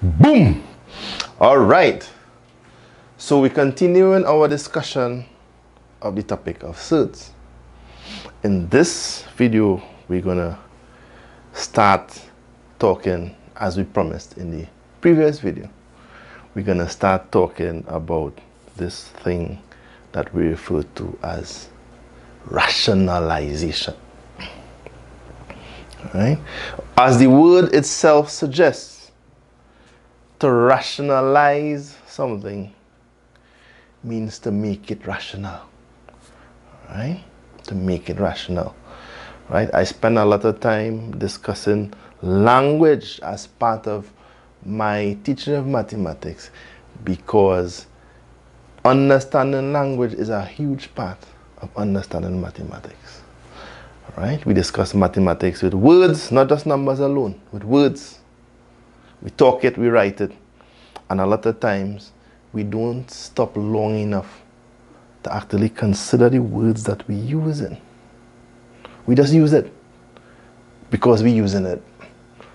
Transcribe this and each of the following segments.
Boom! All right. So we continue in our discussion of the topic of surds. In this video, we're gonna start talking as we promised in the previous video. We're gonna start talking about this thing that we refer to as rationalization. Right? As the word itself suggests, to rationalize something means to make it rational. Right? To make it rational. Right? I spend a lot of time discussing language as part of my teaching of mathematics because understanding language is a huge part of understanding mathematics. Right? We discuss mathematics with words, not just numbers alone, with words. We talk it, we write it. And a lot of times we don't stop long enough to actually consider the words that we use in. We just use it because we're using it.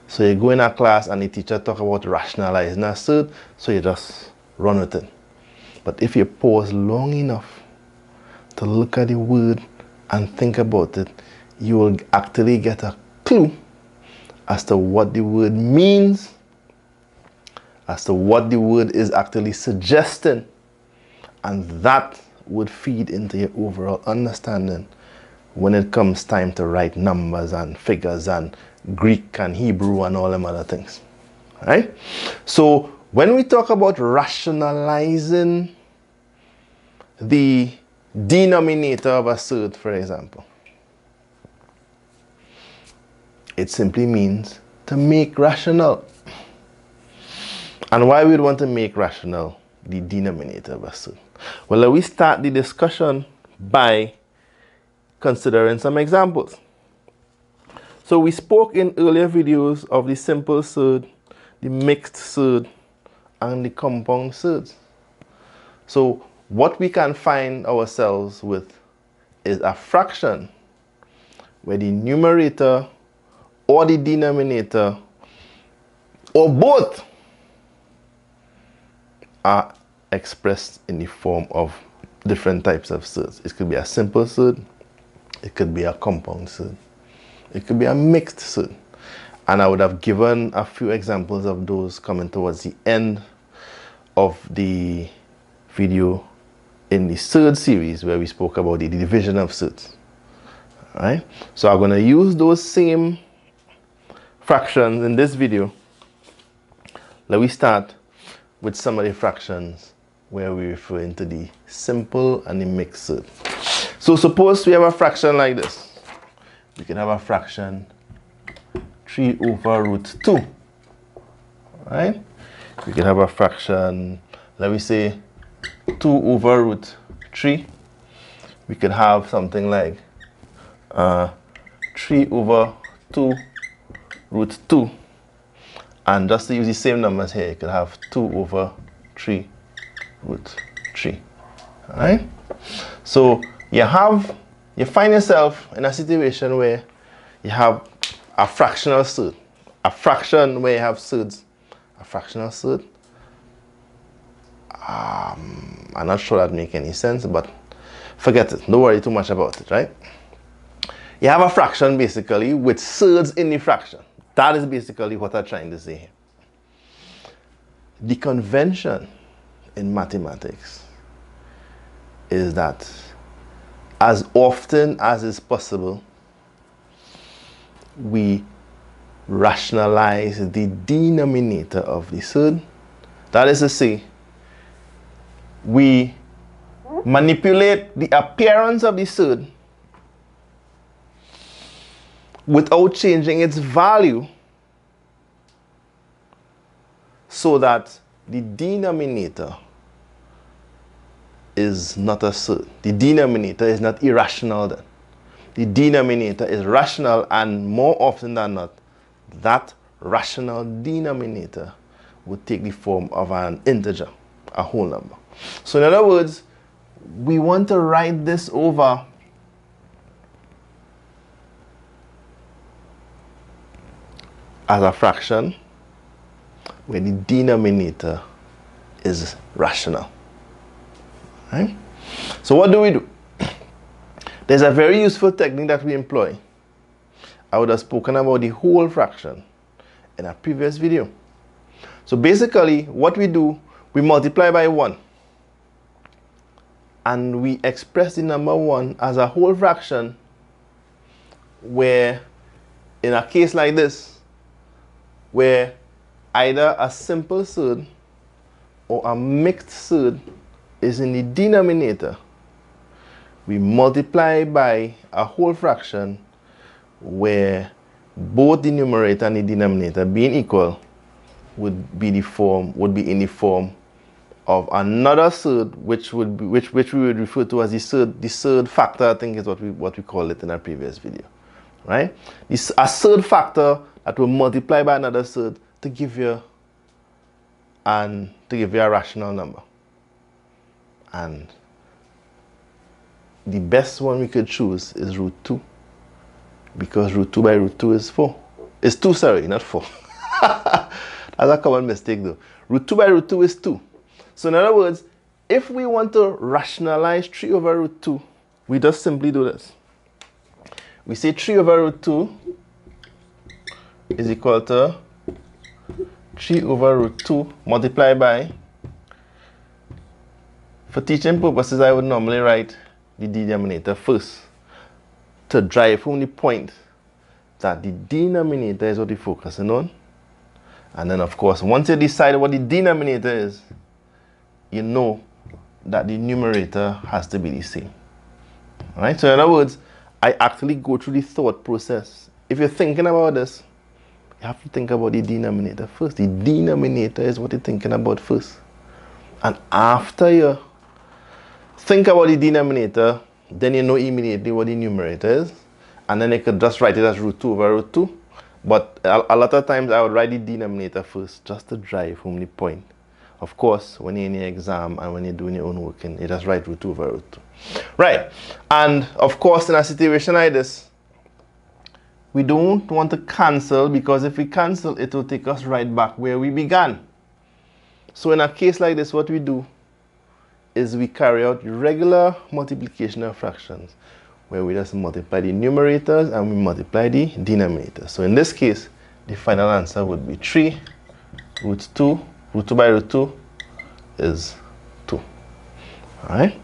So you go in a class and the teacher talk about rationalizing a surd, so you just run with it. But if you pause long enough to look at the word and think about it, you will actually get a clue as to what the word means, as to what the word is actually suggesting, and that would feed into your overall understanding when it comes time to write numbers and figures and Greek and Hebrew and all them other things. Right? So when we talk about rationalizing the denominator of a surd, for example, it simply means to make rational. And why we'd want to make rational the denominator of a surd? Well, we start the discussion by considering some examples. So we spoke in earlier videos of the simple surd, the mixed surd, and the compound surds. So what we can find ourselves with is a fraction where the numerator or the denominator or both are expressed in the form of different types of surds. It could be a simple surd, it could be a compound surd, it could be a mixed surd. And I would have given a few examples of those coming towards the end of the video in the third series where we spoke about the division of surds. Alright, so I'm going to use those same fractions in this video. Let me start with some of the fractions where we refer into the simple and the mixed. So suppose we have a fraction like this. We can have a fraction 3 over root 2. Right? We can have a fraction, let me say 2 over root 3. We could have something like uh, 3 over 2 root 2. And just to use the same numbers here, you could have 2 over 3 root 3. Alright? So you have, you find yourself in a situation where you have a fractional surd. A fraction where you have surds. A fractional surd. Um, I'm not sure that make any sense, but forget it. Don't worry too much about it, right? You have a fraction basically with surds in the fraction. That is basically what I'm trying to say here. The convention in mathematics is that as often as is possible, we rationalize the denominator of the surd. That is to say, we manipulate the appearance of the surd without changing its value so that the denominator is not a. The denominator is not irrational then. The denominator is rational and more often than not, that rational denominator would take the form of an integer, a whole number. So in other words, we want to write this over as a fraction, where the denominator is rational. Right? So what do we do? There's a very useful technique that we employ. I would have spoken about the whole fraction in a previous video. So basically what we do, we multiply by 1 and we express the number 1 as a whole fraction where in a case like this where either a simple surd or a mixed surd is in the denominator we multiply by a whole fraction where both the numerator and the denominator being equal would be the form would be in the form of another surd which would be, which which we would refer to as the surd the surd factor I think is what we what we call it in our previous video right? This a surd factor that will multiply by another surd to give you and to give you a rational number. And the best one we could choose is root 2 because root 2 by root 2 is 4 it's 2 sorry not 4 that's a common mistake though. Root 2 by root 2 is 2 so in other words if we want to rationalize 3 over root 2 we just simply do this. We say 3 over root 2 is equal to 3 over root 2 multiplied by for teaching purposes I would normally write the denominator first to drive home the point that the denominator is what we're focusing on. And then of course, once you decide what the denominator is, you know that the numerator has to be the same. Alright, so in other words, I actually go through the thought process. If you're thinking about this, you have to think about the denominator first. The denominator is what you're thinking about first. And after you think about the denominator, then you know immediately what the numerator is. And then you could just write it as root 2 over root 2. But a, a lot of times I would write the denominator first just to drive home the point. Of course, when you're in your exam and when you're doing your own working, you just write root 2 over root 2. Right. And of course, in a situation like this, we don't want to cancel because if we cancel, it will take us right back where we began. So in a case like this, what we do is we carry out regular multiplication of fractions where we just multiply the numerators and we multiply the denominators. So in this case, the final answer would be 3 root 2, root 2 by root 2 is 2. Alright?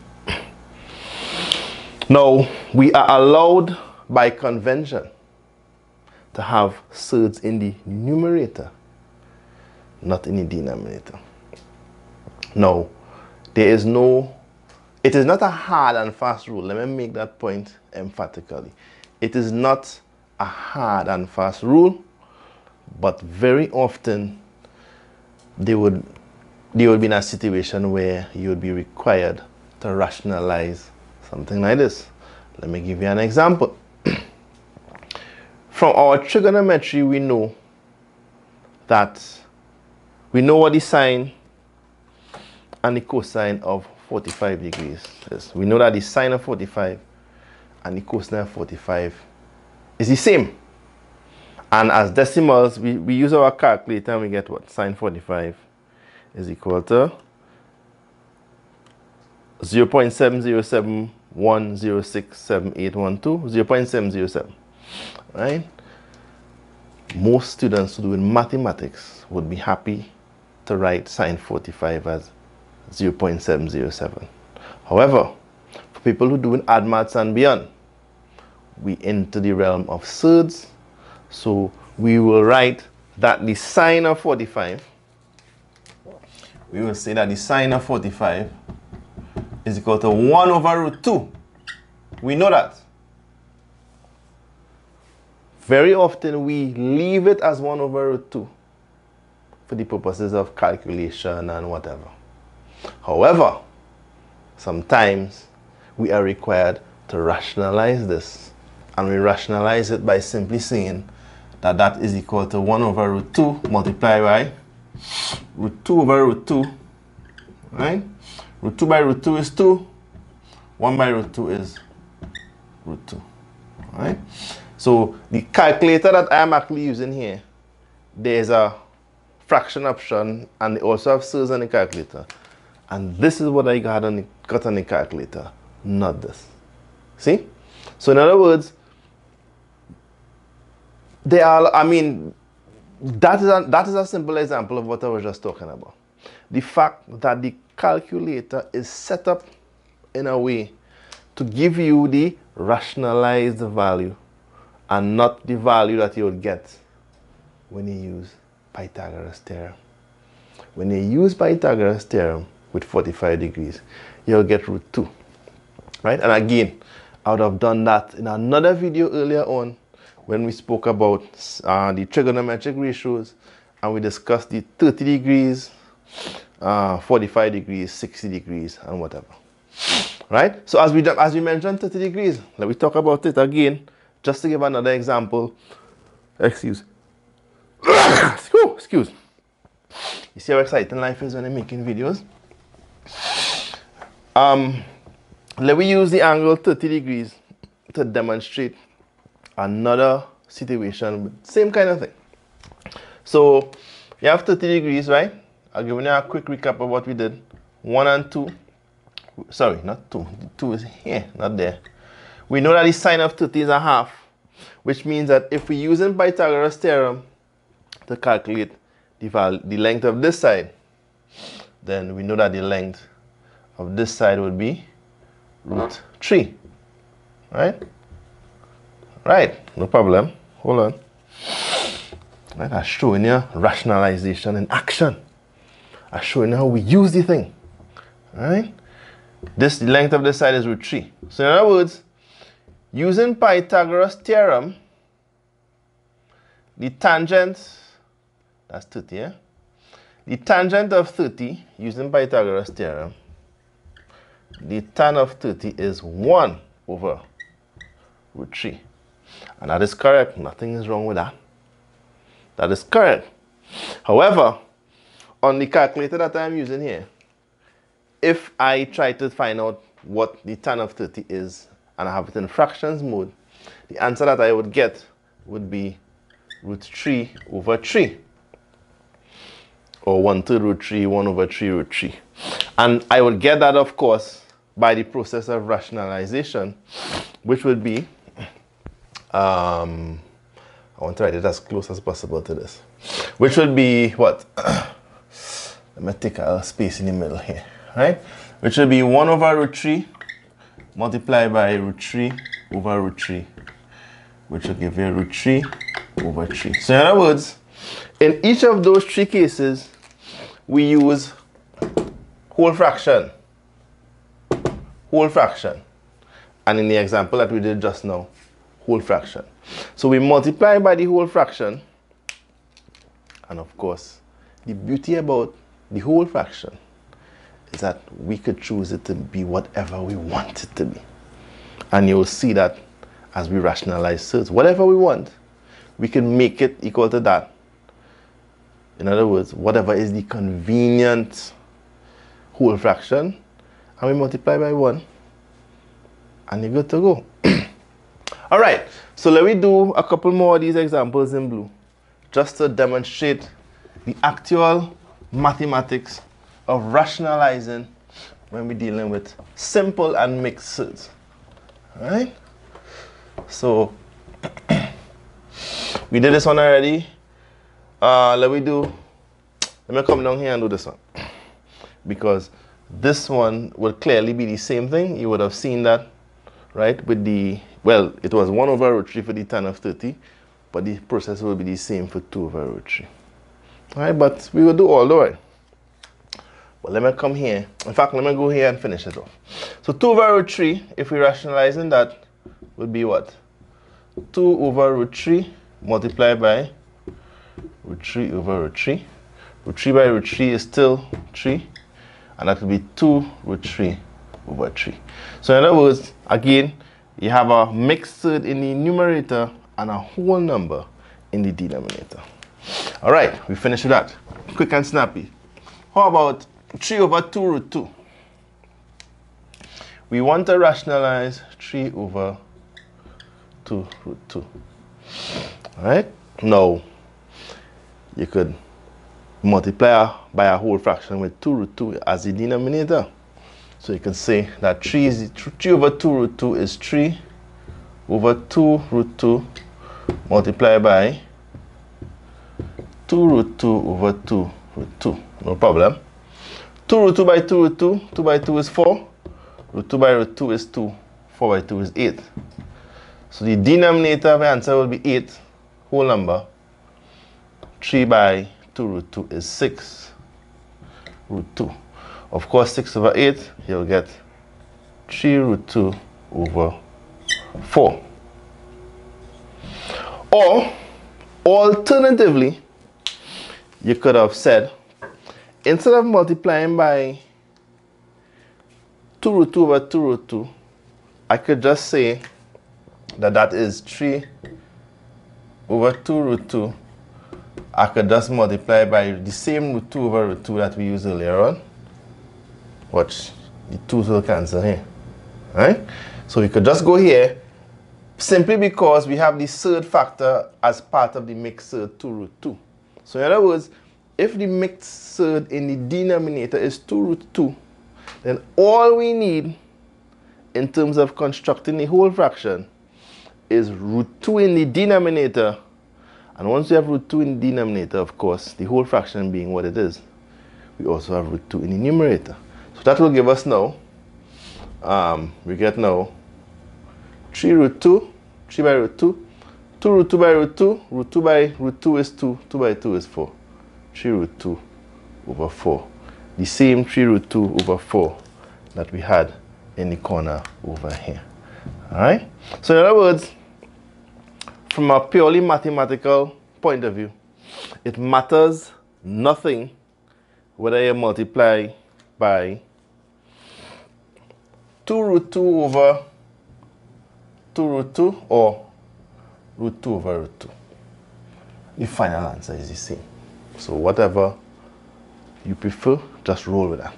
Now, we are allowed by convention to have surds in the numerator, not in the denominator. Now, there is no, it is not a hard and fast rule. Let me make that point emphatically. It is not a hard and fast rule, but very often they would, they would be in a situation where you would be required to rationalize something like this. Let me give you an example. From our trigonometry, we know that we know what the sine and the cosine of 45 degrees is. We know that the sine of 45 and the cosine of 45 is the same. And as decimals, we, we use our calculator and we get what? Sine 45 is equal to 0 0.7071067812, 0.707. Right? Most students who do in mathematics would be happy to write sine 45 as 0.707. However, for people who do add maths and beyond, we enter the realm of surds. So we will write that the sine of 45, we will say that the sine of 45 is equal to 1 over root 2. We know that. Very often we leave it as 1 over root 2 for the purposes of calculation and whatever. However, sometimes we are required to rationalize this. And we rationalize it by simply saying that that is equal to 1 over root 2 multiplied by root 2 over root 2. Right? Root 2 by root 2 is 2. 1 by root 2 is root 2. Right? So the calculator that I am actually using here, there's a fraction option and they also have surds on the calculator. And this is what I got on the, got on the calculator, not this. See? So in other words, they are, I mean, that is, a, that is a simple example of what I was just talking about. The fact that the calculator is set up in a way to give you the rationalized value and not the value that you would get when you use Pythagoras theorem. When you use Pythagoras theorem with 45 degrees, you'll get root 2. Right? And again, I would have done that in another video earlier on when we spoke about uh, the trigonometric ratios and we discussed the 30 degrees, uh, 45 degrees, 60 degrees, and whatever. Right? So as we, as we mentioned 30 degrees, let me talk about it again, just to give another example. Excuse. excuse. You see how exciting life is when I'm making videos? Um, let me use the angle 30 degrees to demonstrate another situation, same kind of thing. So you have 30 degrees, right? I'll give you a quick recap of what we did. One and two. Sorry, not two. Two is here, not there. We know that the sine of 30 is a half, which means that if we're using Pythagoras theorem to calculate the, the length of this side, then we know that the length of this side would be root 3. Right? Right, no problem. Hold on. Right, I'm showing you rationalization in action. I'm showing you how we use the thing. Right? This the length of this side is root 3. So in other words, using Pythagoras theorem, the tangent, that's 30, yeah? The tangent of 30, using Pythagoras theorem, the tan of 30 is 1 over root 3. And that is correct. Nothing is wrong with that. That is correct. However, on the calculator that I'm using here, if I try to find out what the tan of 30 is and I have it in fractions mode, the answer that I would get would be root 3 over 3 or 1 third root 3, 1 over 3 root 3. And I would get that, of course, by the process of rationalization, which would be um, I want to write it as close as possible to this, which would be what? Let me take a space in the middle here, right? Which would be 1 over root 3 multiplied by root 3 over root 3, which will give you root 3 over 3. So in other words, in each of those three cases, we use whole fraction. Whole fraction. And in the example that we did just now, whole fraction. So we multiply by the whole fraction. And of course, the beauty about the whole fraction that we could choose it to be whatever we want it to be. And you'll see that as we rationalize surds, whatever we want, we can make it equal to that. In other words, whatever is the convenient whole fraction, and we multiply by 1, and you're good to go. All right, so let me do a couple more of these examples in blue just to demonstrate the actual mathematics of rationalizing when we're dealing with simple and mixed. All right? So we did this one already. Uh, let me do, let me come down here and do this one. Because this one will clearly be the same thing. You would have seen that, right, with the well, it was 1 over root 3 for the tan of 30, but the process will be the same for 2 over root 3. Alright, but we will do all the way. But let me come here. In fact, let me go here and finish it off. So 2 over root 3, if we rationalizing that, would be what? 2 over root 3 multiplied by root 3 over root 3. Root 3 by root 3 is still 3. And that will be 2 root 3 over 3. So in other words, again, you have a mixed surd in the numerator and a whole number in the denominator. All right, we finished with that. Quick and snappy. How about 3 over 2 root 2? We want to rationalize 3 over 2 root 2. All right? Now, you could multiply by a whole fraction with 2 root 2 as the denominator. So you can say that 3, is, 3 over 2 root 2 is 3 over 2 root 2 multiplied by 2 root 2 over 2 root 2. No problem. 2 root 2 by 2 root 2. 2 by 2 is 4. Root 2 by root 2 is 2. 4 by 2 is 8. So the denominator of the answer will be 8, whole number. 3 by 2 root 2 is 6 root 2. Of course, 6 over 8, you'll get 3 root 2 over 4. Or, alternatively, you could have said, instead of multiplying by 2 root 2 over 2 root 2, I could just say that that is 3 over 2 root 2. I could just multiply by the same root 2 over root 2 that we used earlier on. Watch, the 2 will cancel here. Right? So we could just go here simply because we have the surd factor as part of the mixed surd 2 root 2. So in other words, if the mixed in the denominator is 2 root 2, then all we need in terms of constructing the whole fraction is root 2 in the denominator. And once we have root 2 in the denominator, of course, the whole fraction being what it is, we also have root 2 in the numerator. So that will give us now, um, we get now 3 root 2, 3 by root 2, 2 root 2 by root 2, root 2 by root 2 is 2, 2 by 2 is 4. 3 root 2 over 4. The same 3 root 2 over 4 that we had in the corner over here. Alright? So in other words, from a purely mathematical point of view, it matters nothing whether you multiply by 2 root 2 over 2 root 2 or root 2 over root 2. The final answer is the same. So whatever you prefer, just roll with that.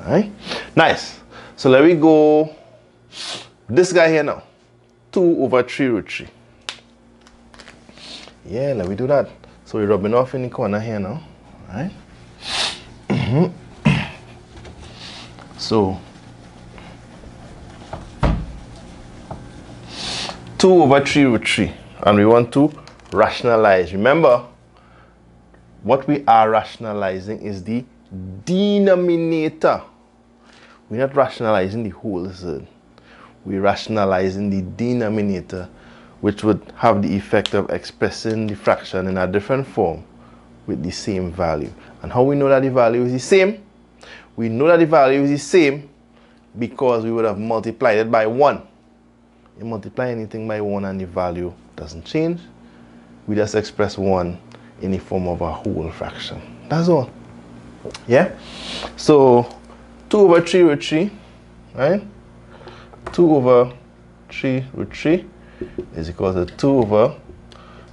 Alright? Nice. So let me go this guy here now. 2 over 3 root 3. Yeah, let me do that. So we're rubbing off in the corner here now. Alright? So 2 over 3 root 3. And we want to rationalize. Remember, what we are rationalizing is the denominator. We're not rationalizing the whole surd. We're rationalizing the denominator, which would have the effect of expressing the fraction in a different form with the same value. And how we know that the value is the same? We know that the value is the same because we would have multiplied it by 1 you multiply anything by 1 and the value doesn't change, we just express 1 in the form of a whole fraction. That's all. Yeah? So 2 over 3 root 3, right? 2 over 3 root 3 is equal to 2 over,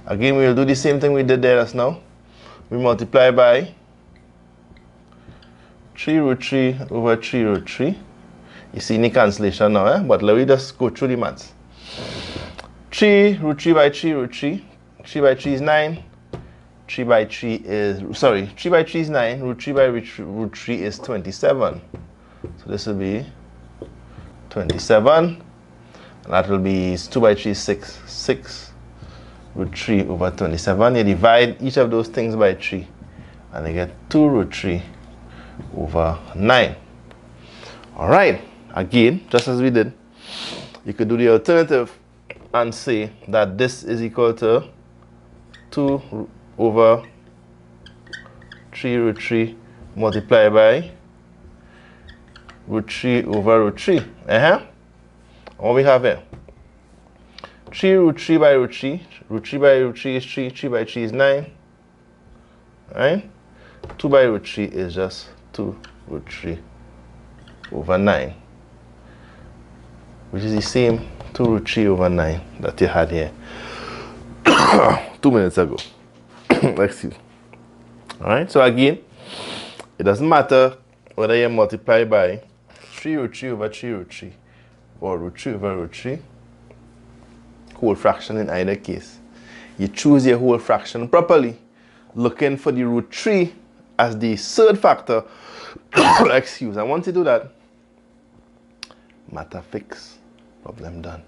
again we'll do the same thing we did there as now. We multiply by 3 root 3 over 3 root 3. You see any cancellation now, eh? but let me just go through the maths. 3 root 3 by 3 root 3. 3 by 3 is 9. 3 by 3 is, sorry, 3 by 3 is 9. Root 3 by root 3 is 27. So this will be 27. And that will be 2 by 3 is 6. 6 root 3 over 27. You divide each of those things by 3. And you get 2 root 3 over 9. Alright, again, just as we did, you could do the alternative and say that this is equal to 2 over 3 root 3 multiplied by root 3 over root 3. Uh-huh. What we have here? 3 root 3 by root 3. Root 3 by root 3 is 3. 3 by 3 is 9. Right? 2 by root 3 is just 2 root 3 over 9 which is the same 2 root 3 over 9 that you had here two minutes ago. Excuse. Alright, so again, it doesn't matter whether you multiply by 3 root 3 over 3 root 3 or root 3 over root 3, whole fraction in either case. You choose your whole fraction properly looking for the root 3 as the surd factor, excuse, I want to do that, matter fix, problem done.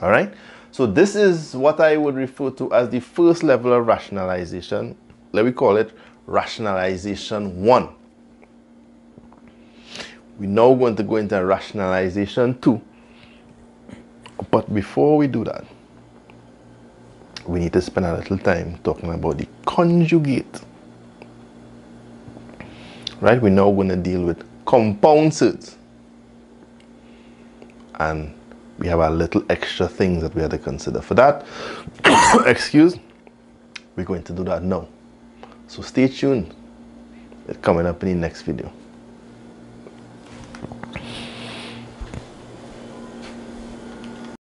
All right, so this is what I would refer to as the first level of rationalization. Let me call it rationalization one. We're now going to go into rationalization two. But before we do that, we need to spend a little time talking about the conjugate. Right? We're now going to deal with compound. And we have a little extra things that we have to consider. For that, excuse, we're going to do that now. So stay tuned. It's coming up in the next video.